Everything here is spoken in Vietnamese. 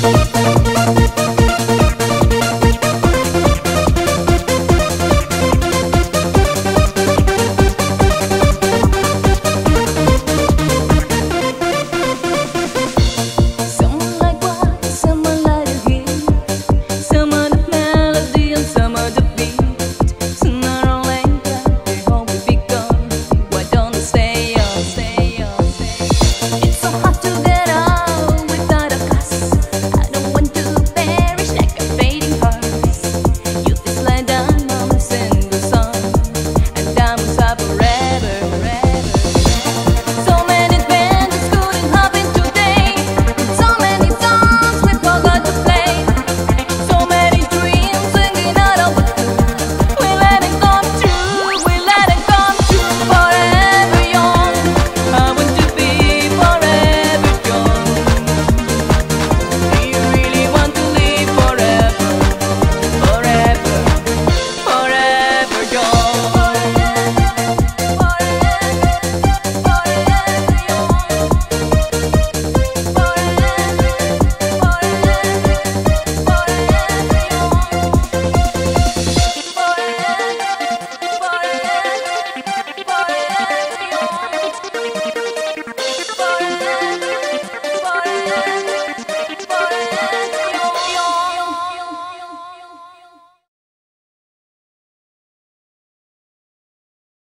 Thank